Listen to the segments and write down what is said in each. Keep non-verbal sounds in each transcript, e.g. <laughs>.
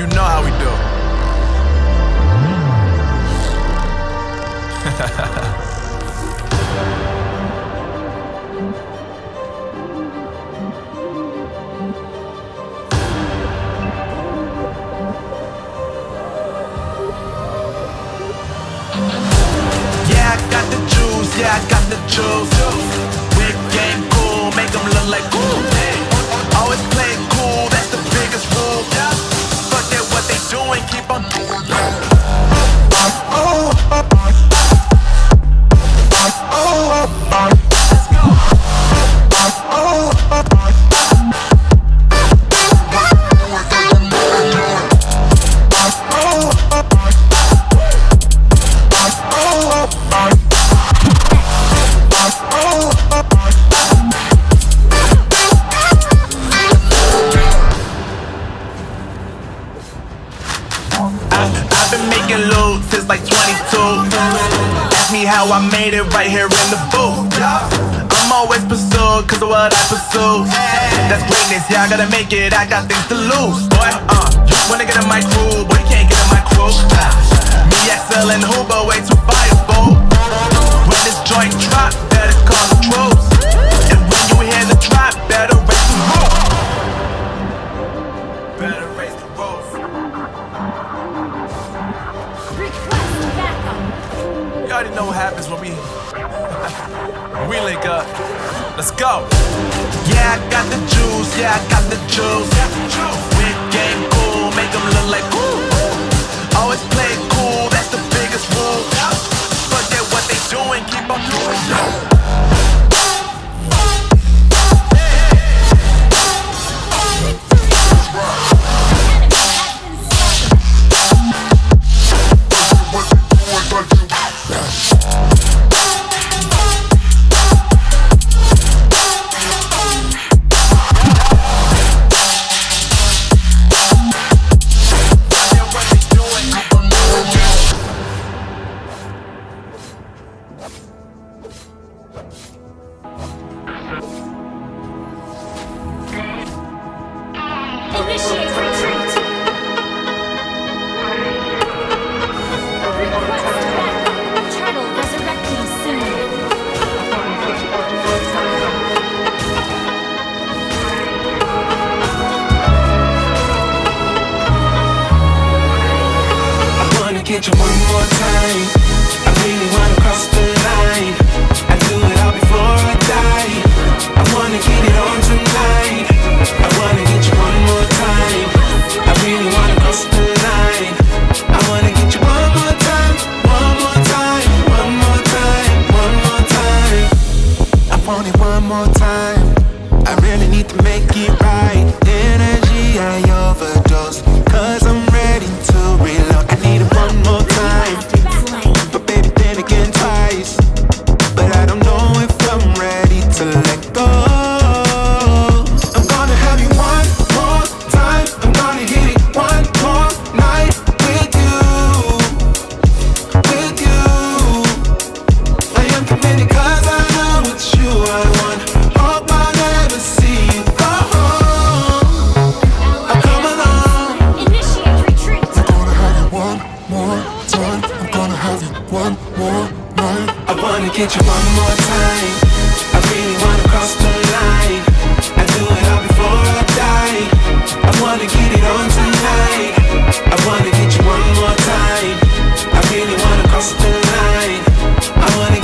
You know how we do. <laughs> yeah, I got the juice. Yeah, I got the juice. how I made it right here in the booth. I'm always pursued, cause of what I pursue. That's greatness, yeah, I gotta make it, I got things to lose. Boy, uh, wanna get in my crew, boy, you can't get in my crew. Me, Axol, and Hoober, way too far. Let's go. Yeah, I got the juice. Yeah, I got the juice. We game cool, make them look like cool. Always play cool, that's the biggest rule. Forget what they doing, keep on doing. 快 <laughs> have you one more night. I wanna get you one more time. I really wanna cross the line. I do it all before I die I wanna get it on tonight. I wanna get you one more time. I really wanna cross the line. I wanna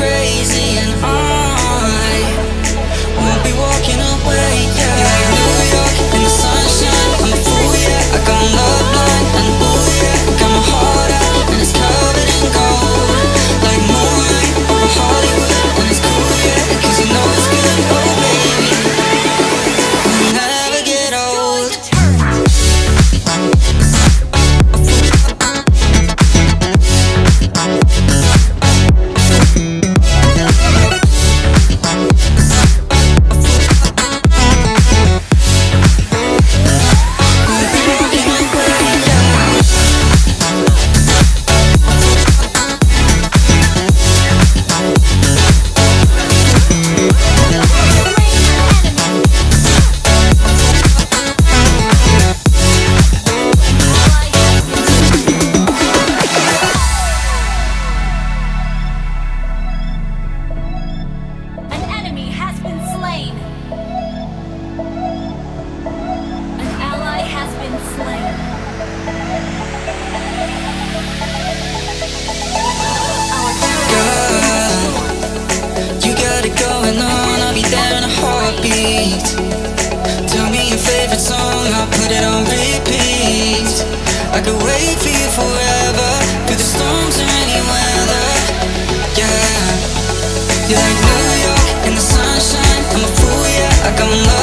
crazy. like I'm not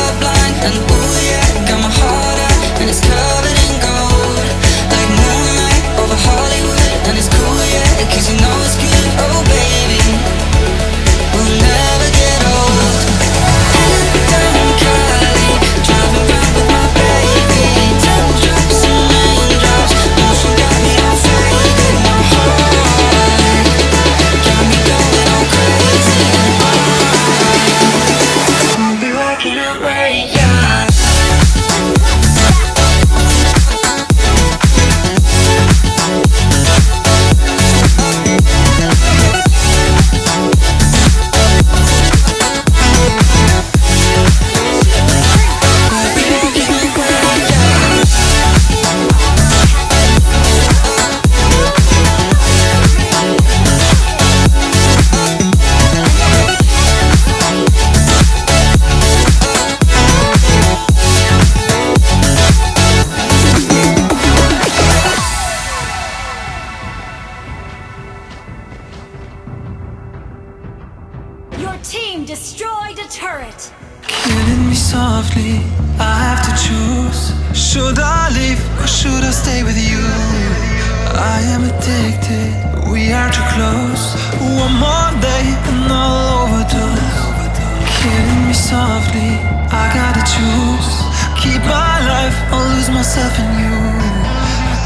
me softly. I gotta choose. Keep my life or lose myself in you.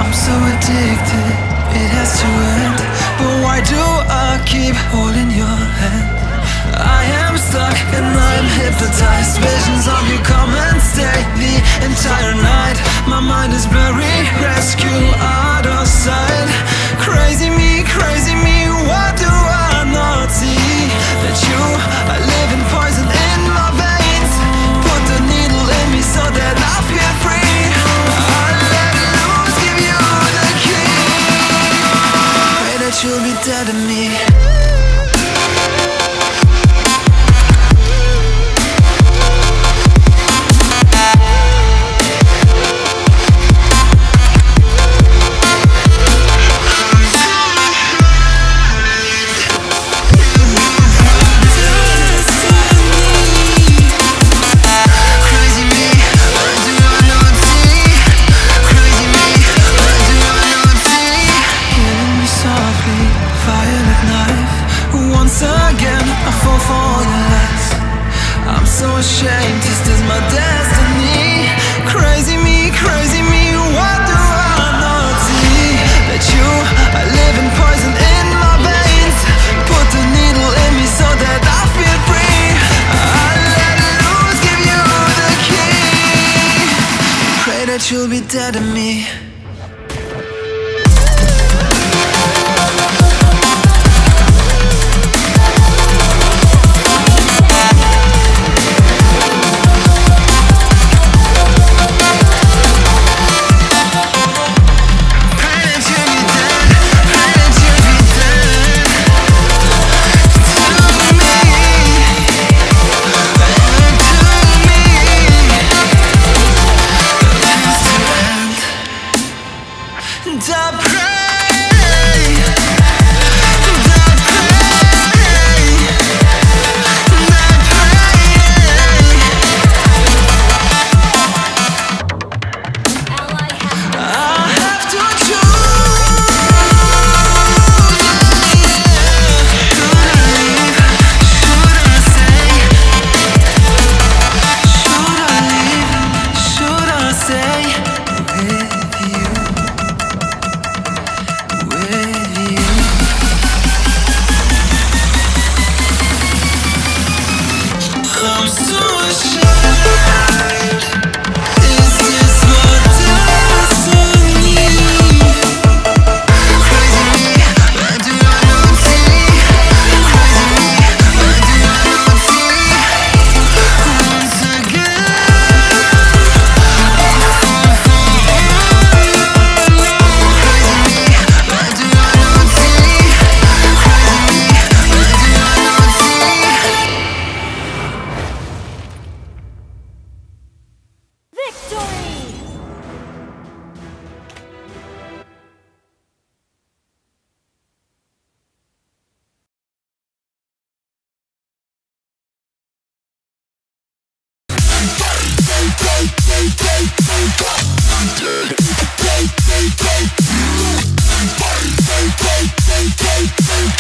I'm so addicted, it has to end. But why do I keep holding your hand? I am stuck and I'm hypnotized. Visions of you come and stay the entire night. My mind is blurry, rescue out of sight. Crazy me, crazy me.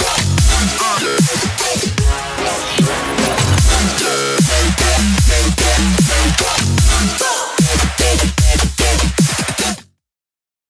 Bye.